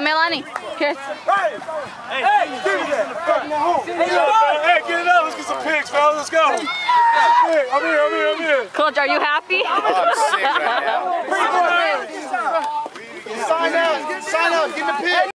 Hey, Melanie. Here's. Hey, hey, give me that. Hey, get it up. Let's get some pigs, fellas. Let's go. I'm here. I'm here. I'm here. Coach, are you happy? I'm sick right now. Sign out. Sign out. Get the pic.